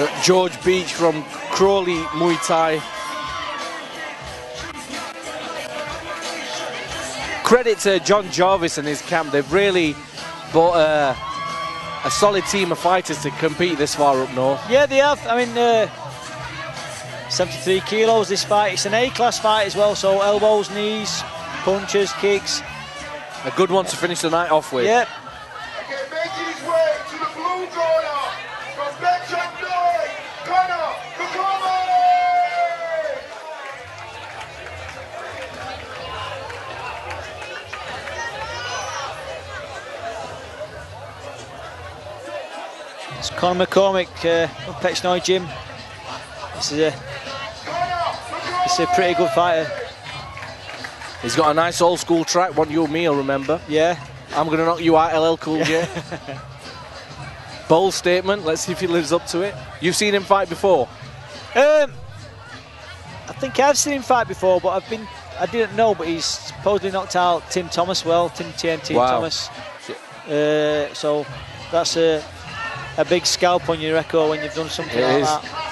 Uh, George Beach from Crawley Muay Thai. Credit to John Jarvis and his camp. They've really bought uh, a solid team of fighters to compete this far up north. Yeah, they have. I mean, uh, 73 kilos this fight. It's an A-class fight as well, so elbows, knees, punches, kicks. A good one to finish the night off with. Yep. It's Connor McCormack uh, from Petchnoy Gym. This is a, this is a pretty good fighter. He's got a nice old school track, one you and me will remember. Yeah. I'm going to knock you out, LL Cool J. Bold statement. Let's see if he lives up to it. You've seen him fight before? Um, I think I've seen him fight before, but I've been I didn't know, but he's supposedly knocked out Tim Thomas well, Tim TNT Wow. Thomas. Uh, so that's a a big scalp on your record when you've done something It like is. that.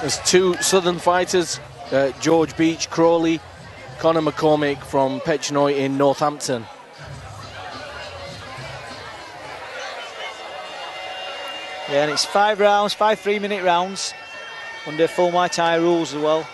There's two Southern fighters, uh, George Beach, Crawley, Connor McCormack from Petchnoy in Northampton. Yeah, and it's five rounds, five three-minute rounds under full Muay Thai rules as well.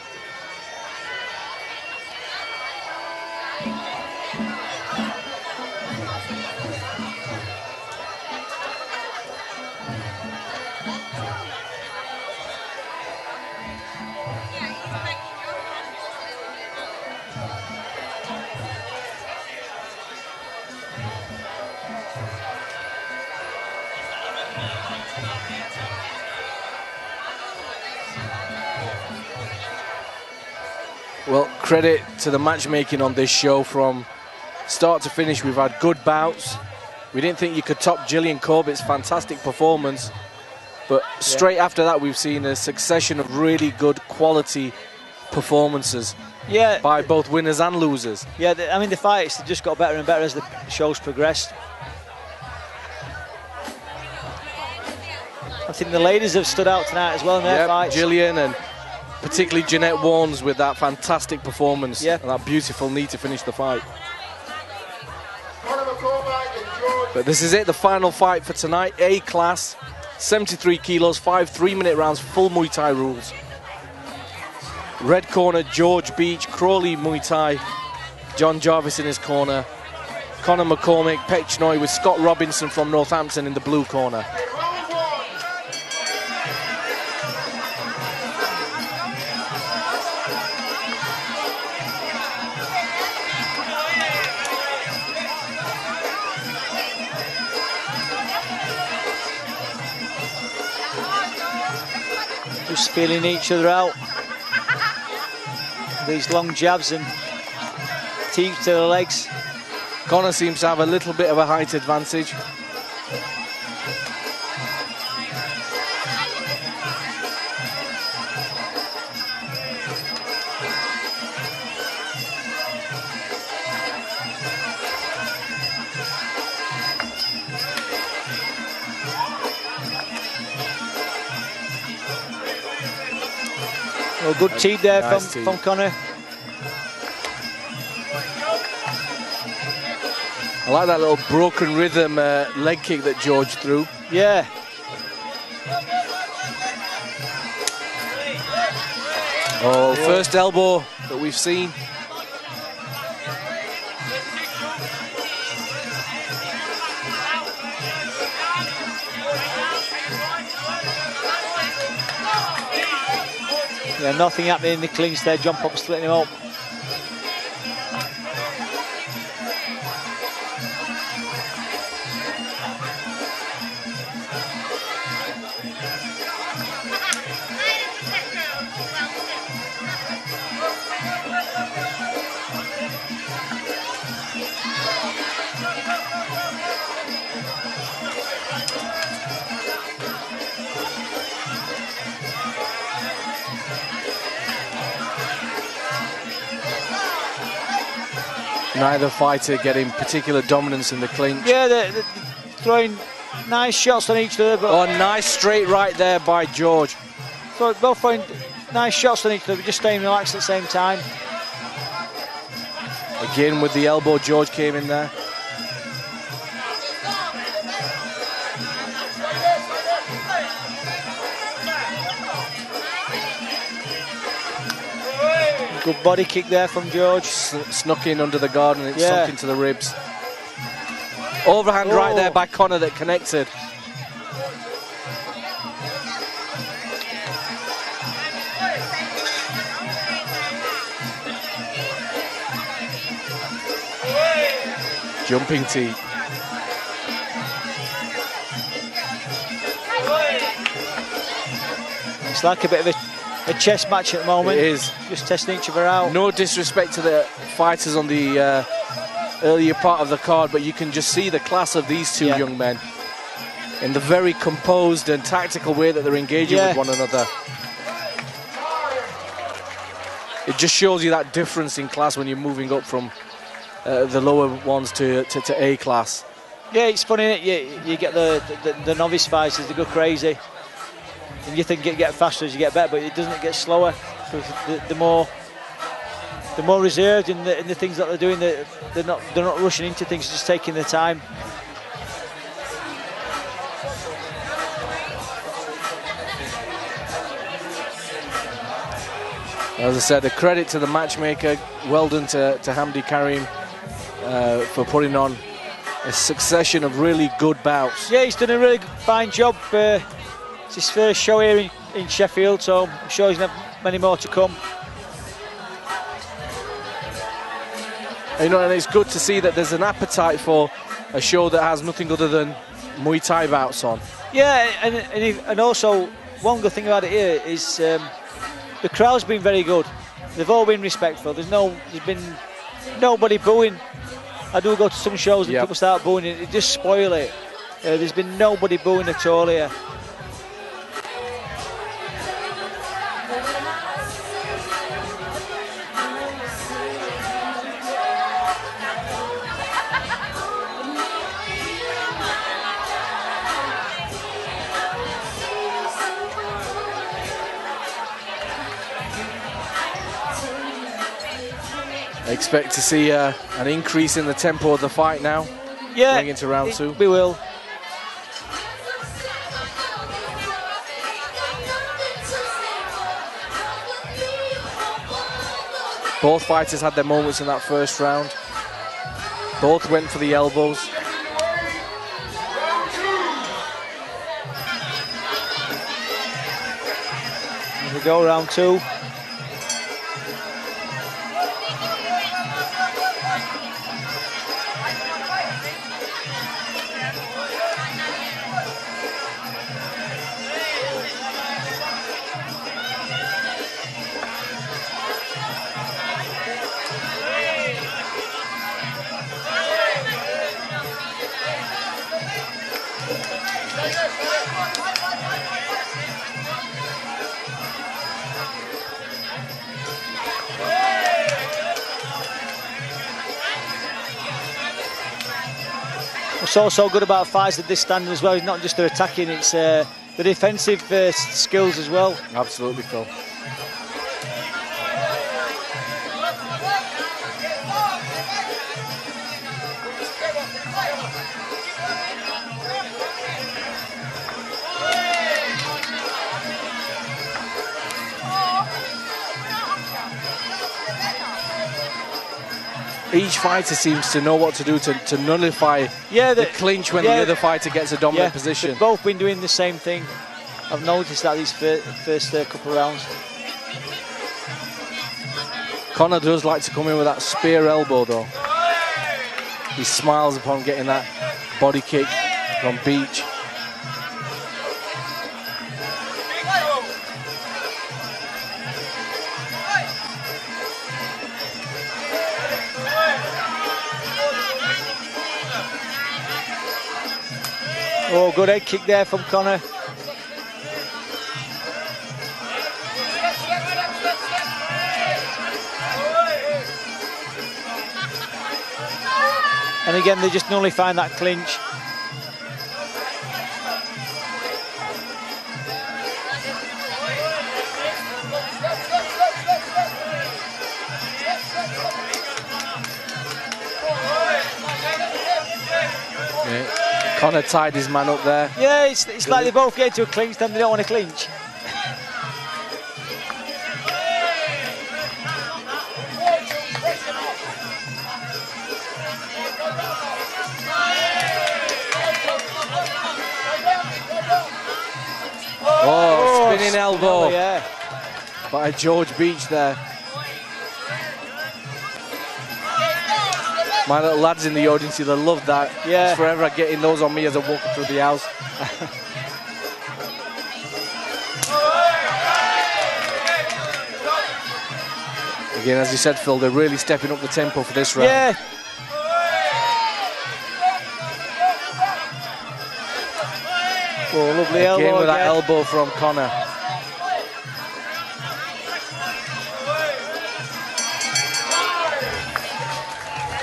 Credit to the matchmaking on this show from start to finish. We've had good bouts. We didn't think you could top Gillian Corbett's fantastic performance, but straight after that, we've seen a succession of really good quality performances Yeah, by both winners and losers. yeah. The, I mean, the fights have just got better and better as the show's progressed. I think the ladies have stood out tonight as well in their Yep, fights. Gillian and particularly Jeanette Warnes with that fantastic performance Yeah. and that beautiful knee to finish the fight. But this is it, the final fight for tonight. A class, 73 kilos, five three-minute rounds, full Muay Thai rules. Red corner, George Beach, Crawley Muay Thai, John Jarvis in his corner, Connor McCormack, Petchnoy with Scott Robinson from Northampton in the blue corner. Feeling each other out. These long jabs and teeps to the legs. Connor seems to have a little bit of a height advantage. Well, good teep there Nice from, teep. from Connor. I like that little broken rhythm uh, leg kick that George threw. Yeah. Oh, first elbow that we've seen. Nothing happening in the clinch there. Jump up, splitting him up. Neither fighter getting particular dominance in the clinch. Yeah, they're, they're throwing nice shots on each other. But oh, nice straight right there by George. So both throwing nice shots on each other, but just staying relaxed at the same time. Again with the elbow, George came in there. Good body kick there from George. S snuck in under the guard and it Yeah. sunk into the ribs. Overhand right Oh. there by Connor that connected. Jumping T. It's like a bit of a, a chess match at the moment. It is. Just testing each other out. No disrespect to the fighters on the uh, earlier part of the card, but you can just see the class of these two Yeah. young men in the very composed and tactical way that they're engaging Yeah. with one another. It just shows you that difference in class when you're moving up from uh, the lower ones to, to, to A class. Yeah, it's funny. is You, you get the, the the novice fighters, they go crazy, and you think it get faster as you get better, but it doesn't get slower. The, the more the more reserved in the in the things that they're doing, they're, they're not they're not rushing into things, just taking their time. As I said, a credit to the matchmaker. Well done to, to Hamdi Karim uh, for putting on a succession of really good bouts. Yeah, he's done a really fine job. Uh, it's his first show here in, in Sheffield, so I'm sure he's got many more to come. You know, and it's good to see that there's an appetite for a show that has nothing other than Muay Thai bouts on. Yeah, and and, and also one good thing about it here is um, the crowd's been very good. They've all been respectful. There's no, there's been nobody booing. I do go to some shows and Yep. people start booing it. It just spoil it. Uh, there's been nobody booing at all here. Expect to see uh, an increase in the tempo of the fight now. Yeah, Going into round two. We will. Both fighters had their moments in that first round. Both went for the elbows. Here we go, round two. What's also good about fights at this standard as well is not just their attacking, it's uh, the defensive uh, skills as well. Absolutely, Phil. Each fighter seems to know what to do to, to nullify Yeah, the clinch when yeah, the other fighter gets a dominant yeah, position. They've both been doing the same thing. I've noticed that these fir- first uh, couple of rounds. Connor does like to come in with that spear elbow though. He smiles upon getting that body kick from Beach. Good head kick there from Connor. And again, they just nullify that clinch. Connor tied his man up there. Yeah, it's, it's like they both get into a clinch, then they don't want to clinch. Oh, spinning oh, elbow Oh, yeah. by George Beach there. My little lads in the audience, they love that. Yeah. It's forever getting those on me as I'm walking through the house. Again, as you said, Phil, they're really stepping up the tempo for this round. Yeah. Oh, lovely elbow Again with that elbow from Connor.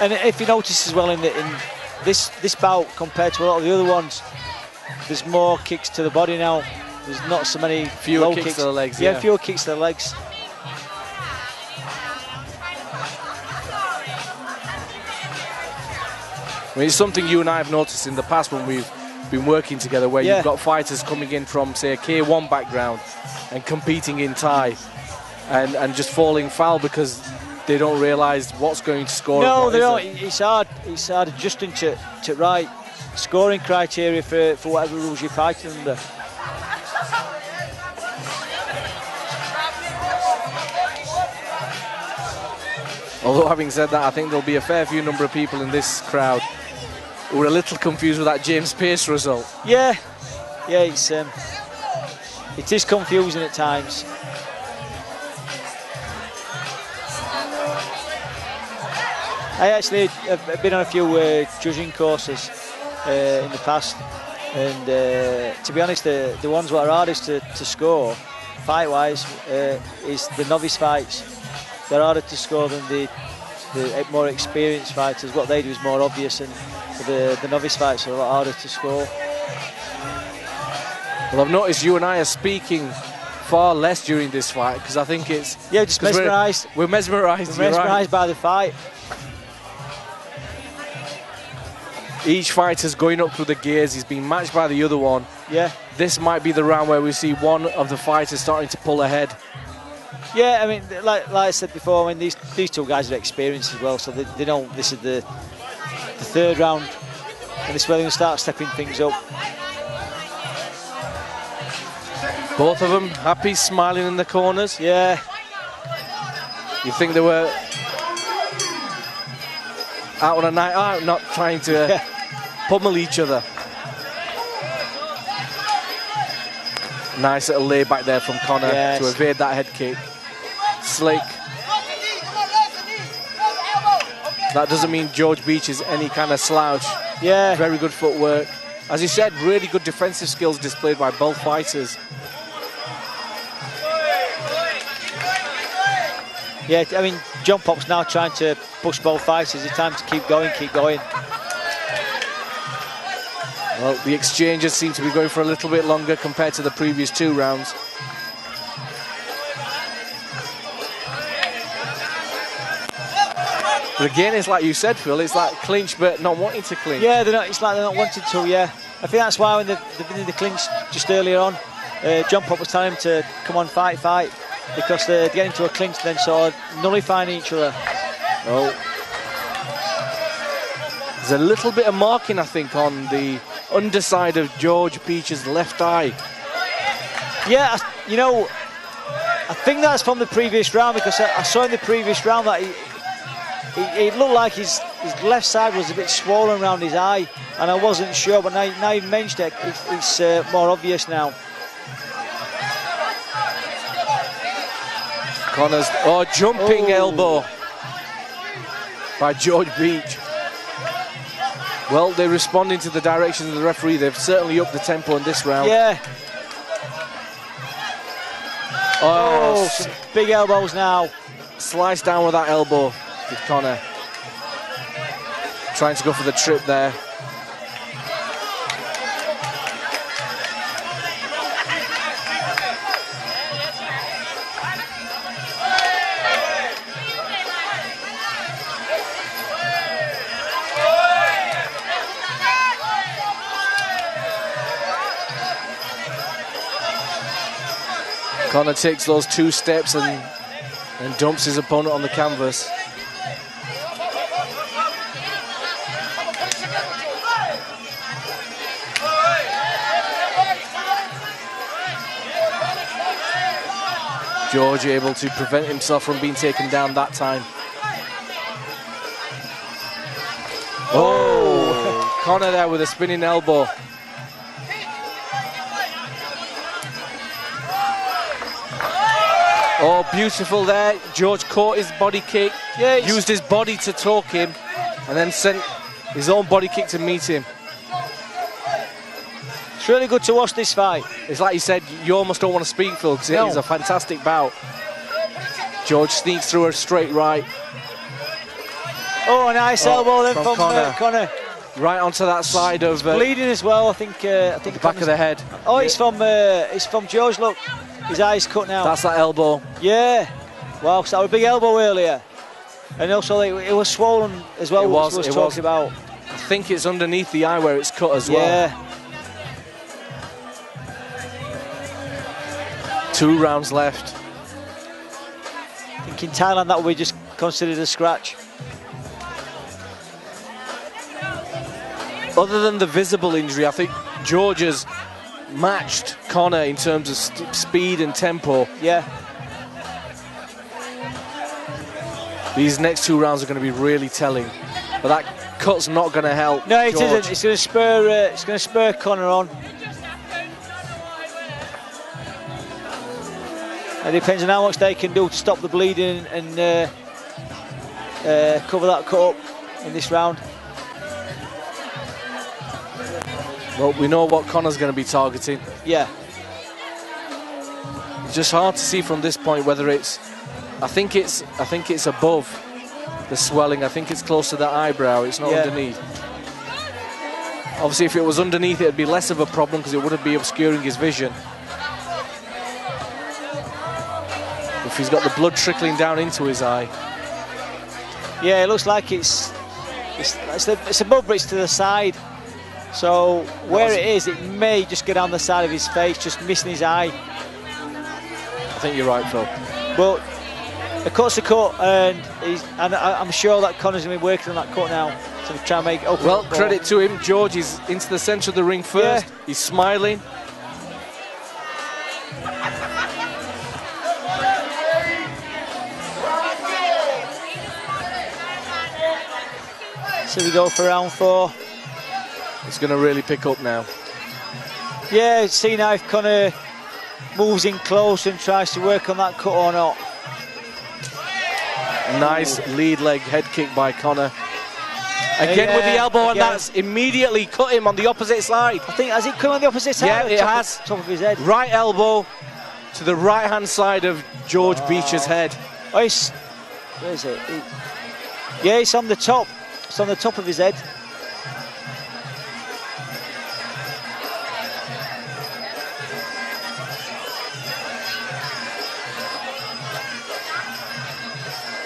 And if you notice as well in, the, in this this bout compared to a lot of the other ones, there's more kicks to the body now. There's not so many Fewer low kicks to the legs, Yeah, yeah. fewer kicks to the legs. I mean, it's something you and I have noticed in the past when we've been working together, where Yeah. you've got fighters coming in from, say, a K1 background and competing in Thai and, and just falling foul because they don't realise what's going to score. No, they don't. isn't. It's hard. It's hard adjusting to, to right scoring criteria for, for whatever rules you're fighting under. Although, having said that, I think there'll be a fair few number of people in this crowd who are a little confused with that James Pearce result. Yeah, yeah, it's um, it is confusing at times. I actually have been on a few uh, judging courses uh, in the past, and uh, to be honest, the, the ones that are hardest to, to score, fight-wise, uh, is the novice fights. They're harder to score than the the more experienced fighters. What they do is more obvious, and the the novice fights are a lot harder to score. Well, I've noticed you and I are speaking far less during this fight because I think it's. Yeah, just 'cause we're- mesmerised. We're, mesmerised. We're you're right. mesmerised by the fight. Each fighter's going up through the gears. He's being matched by the other one. Yeah, This might be the round where we see one of the fighters starting to pull ahead. yeah. I mean, like, like I said before, I mean these these two guys are experienced as well, so they, they know this is the the third round, and this is where they're going to start stepping things up. Both of them happy, smiling in the corners. Yeah, You think they were out on a night out, not trying to uh, pummel each other. Nice little lay back there from Connor Yes. to evade that head kick. Slick. That doesn't mean George Beach is any kind of slouch. yeah. Very good footwork. As you said, really good defensive skills displayed by both fighters. Yeah, I mean, John Pop's now trying to push both fighters. It's time to keep going, keep going. Well, the exchanges seem to be going for a little bit longer compared to the previous two rounds. But again, it's like you said, Phil, it's like clinch but not wanting to clinch. Yeah, they're not, it's like they're not wanting to, yeah. I think that's why when they've, they've been in the clinch just earlier on, uh, John Pop was telling him to come on, fight, fight, because they're getting into a clinch then sort of nullifying each other. Oh. There's a little bit of marking, I think, on the underside of George Beach's left eye. Yeah, you know, I think that's from the previous round because I, I saw in the previous round that he, he, it looked like his, his left side was a bit swollen around his eye, and I wasn't sure. But now, now you mentioned it, it's, it's uh, more obvious now. Connor's oh jumping Oh. elbow by George Beach. Well, they're responding to the directions of the referee. They've certainly upped the tempo in this round. Yeah. Oh, Oh, big elbows now. slice down with that elbow, did Connor. Trying to go for the trip there. Connor takes those two steps and, and dumps his opponent on the canvas. George able to prevent himself from being taken down that time. Oh, Connor there with a spinning elbow. Beautiful there. George caught his body kick, Yeah, used his body to talk him, and then sent his own body kick to meet him. It's really good to watch this fight. It's like you said, you almost don't want to speak, Phil, because No. it is a fantastic bout. George sneaks through a straight right, Oh, a nice Oh, elbow then from from, uh, right onto that side of uh, Bleeding as well. I think. Uh, I think the back of the head. Oh, it's from. Uh, it's from George. Look, his eyes cut now. That's that elbow. yeah. Wow, 'cause that was a big elbow earlier, and also it, it was swollen as well. It was, was it talking was. about. I think it's underneath the eye where it's cut as well. Yeah. Two rounds left. I think in Thailand that would be just considered a scratch. Other than the visible injury, I think George has matched Connor in terms of st- speed and tempo. Yeah. These next two rounds are going to be really telling. But that cut's not going to help. No, it not It's going to spur. Uh, it's going to spur Connor on. It depends on how much they can do to stop the bleeding and uh, uh, cover that cut up in this round. Well, we know what Connor's going to be targeting. Yeah. It's just hard to see from this point whether it's. I think it's. I think it's above the swelling. I think it's close to the eyebrow. It's not Yeah. underneath. Obviously, if it was underneath, it'd be less of a problem because it wouldn't be obscuring his vision. If he's got the blood trickling down into his eye, Yeah, it looks like it's it's it's, the, it's above, but it's to the side. So where it is, it may just get down the side of his face, just missing his eye. I think you're right, Phil. Well, a cut's a cut, and he's, and I, I'm sure that Connor's going to be working on that court now to try and make it open. Well, credit to him. George is into the centre of the ring first. Yeah. He's smiling. So we go for round four. It's going to really pick up now. Yeah, see now if Connor moves in close and tries to work on that cut or not. Nice lead leg head kick by Connor. Again with the Yeah, elbow, and that's immediately cut him on the opposite side. I think has it come on the opposite side? Yeah, it top has. Of, top of his head. Right elbow to the right hand side of George Beach's head. Oh, it's, where is it? It- Yeah, it's on the top. It's on the top of his head.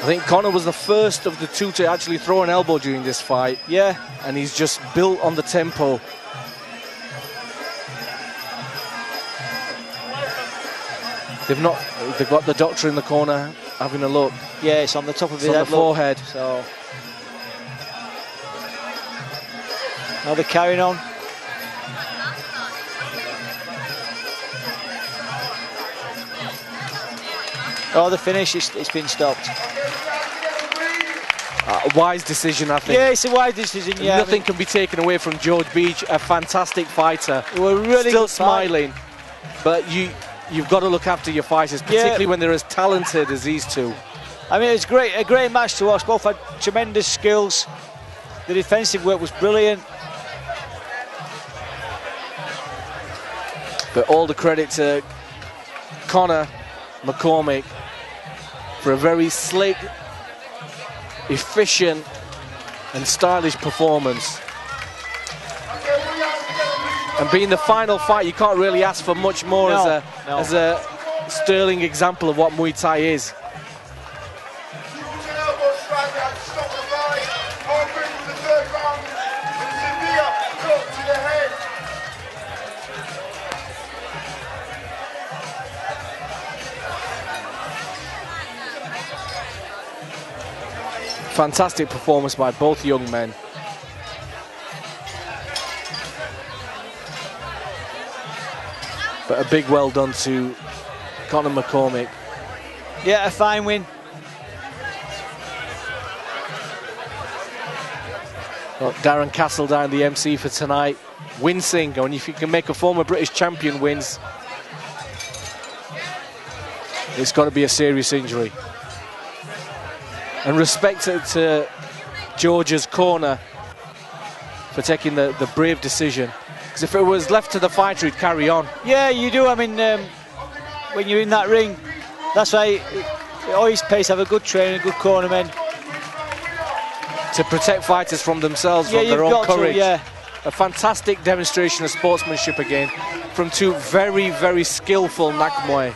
I think Connor was the first of the two to actually throw an elbow during this fight, Yeah, and he's just built on the tempo. They've not. They've got the doctor in the corner having a look. yeah, it's on the top of It's his on head. forehead. So now they're carrying on. Oh, the finish, it's, it's been stopped. A wise decision, I think. Yeah, it's a wise decision. Yeah, I Nothing mean, can be taken away from George Beach, a fantastic fighter. We're really Still good fight. smiling, but you you've got to look after your fighters, Yeah. particularly when they're as talented as these two. I mean, it was great, a great match to watch. Both had tremendous skills. The defensive work was brilliant. But all the credit to Connor McCormack for a very slick, efficient, and stylish performance. And being the final fight, you can't really ask for much more No, as a no. as a sterling example of what Muay Thai is. Use an elbow strike out to stop the fight. Hard grip for the third round. And severe cut to the head. Fantastic performance by both young men. But a big well done to Connor McCormack. Yeah, a fine win. Well, Darren Castle down the MC for tonight. Wincing, and if you can make a former British champion wins, it's got to be a serious injury. And respect to, to George's corner for taking the, the brave decision. Because if it was left to the fighter, he'd carry on. Yeah, you do. I mean, um, when you're in that ring, that's why it, it always pays to have a good trainer, good cornerman. to protect fighters from themselves, Yeah, from their own got courage. to. Yeah, A fantastic demonstration of sportsmanship again from two very, very skillful nak muay.